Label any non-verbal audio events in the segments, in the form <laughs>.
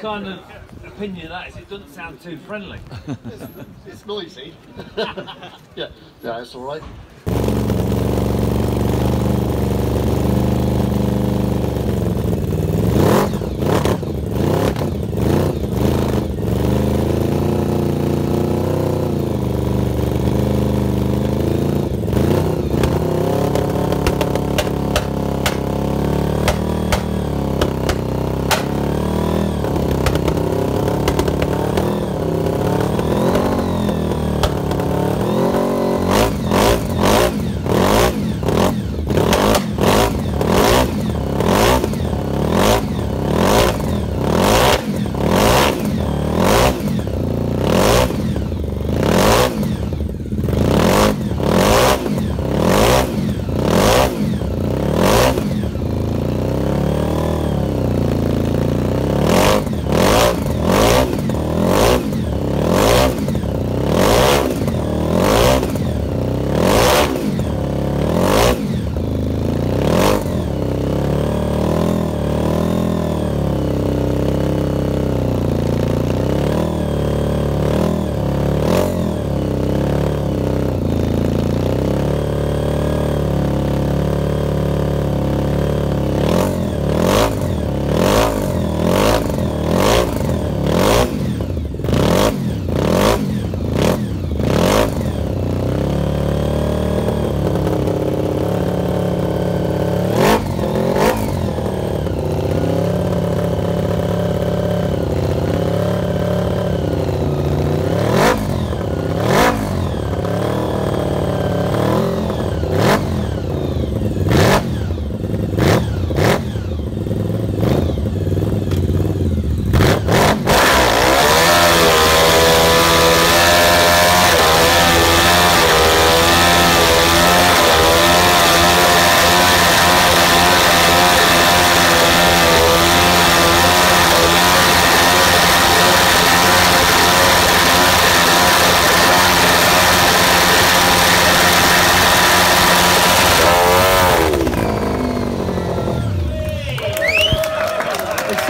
kind of opinion of that is it doesn't sound too friendly. it's, <laughs> it's noisy. <laughs> yeah, yeah, it's all right.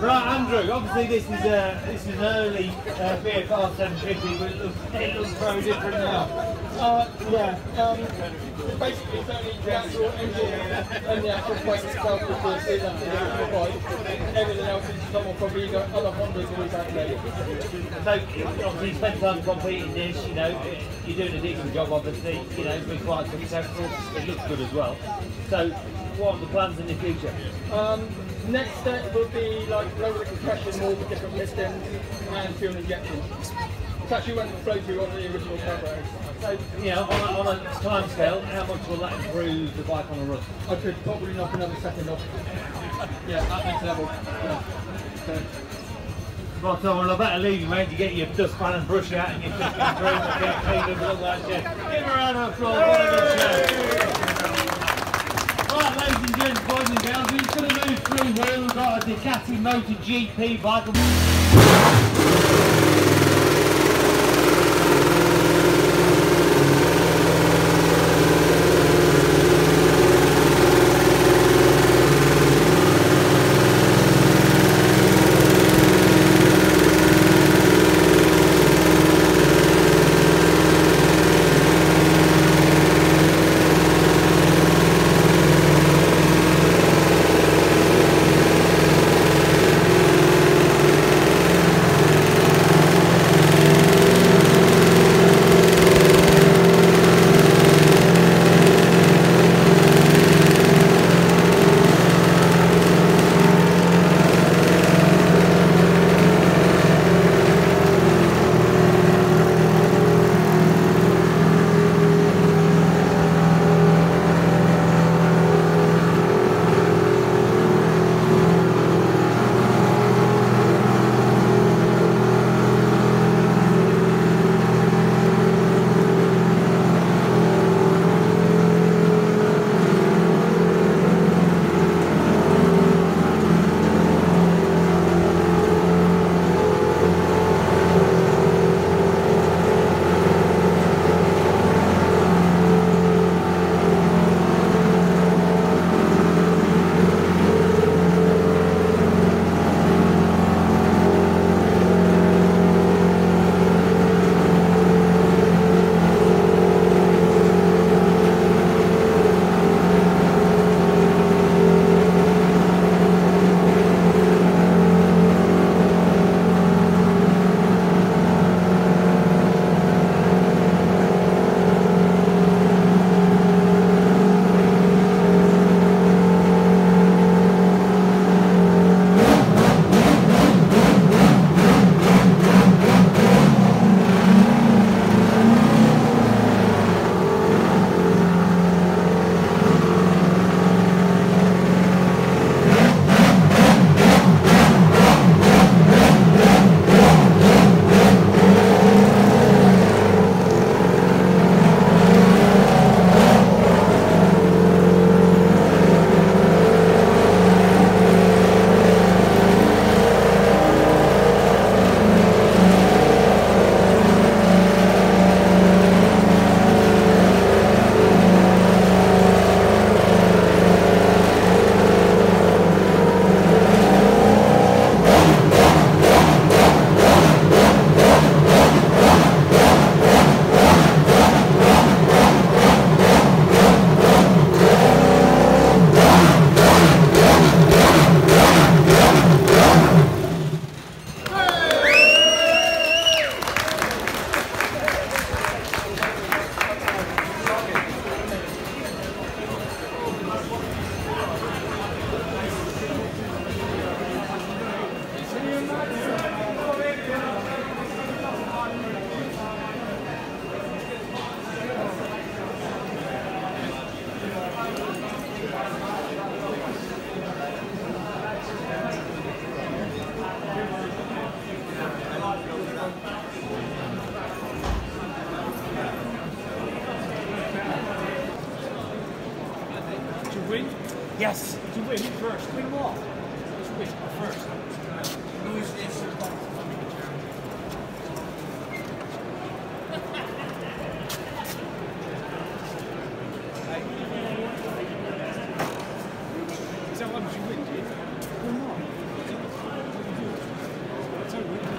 Right, Andrew. Obviously, this is a this is early uh, VFR 750, but it looks, it looks very different now. Uh, yeah, um, basically it's only the actual engine and the actual bike itself with the seat and the bike. Everything else is someone probably got other Hondas always out there. So, obviously, you spent time competing this. You know, you're doing a decent job. Obviously, you know, been quite successful. It looks good as well. So, what are the plans in the future? Um, next step will be like lower the compression, more with different pistons and fuel injection. It's actually went flow through on the original carburetor. So, you know, on a, on a time scale, how much will that improve the bike on a run? I could probably knock another second off. Yeah, at next level. Yeah. So, Right, so well, I better leave you, mate, to get your dustpan and brush out and your fifty and broom and get cleaned up look like that. Give him a round of applause. What a good show. Right, ladies and gents, boys and girls, we're just going to move through here. We've got a Ducati Moto GP bike. Yes. To win first. Win what? To win first. Who's this? Is that what you win, do you? Win what? Tell me what you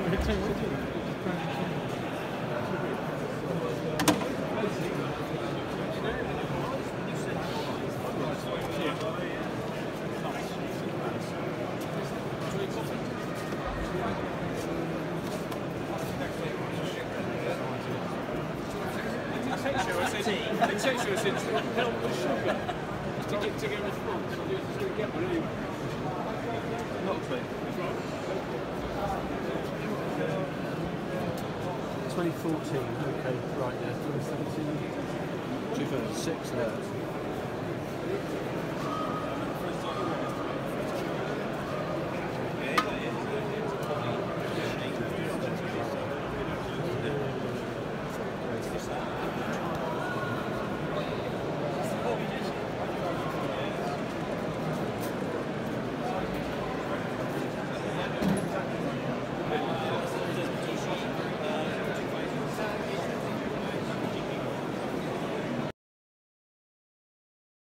do. Tell me what you do. Essentially, help sugar. Just to get to get response. Just to get one anyway. Not clear. 2014, okay, right there. 2017, 2006, there.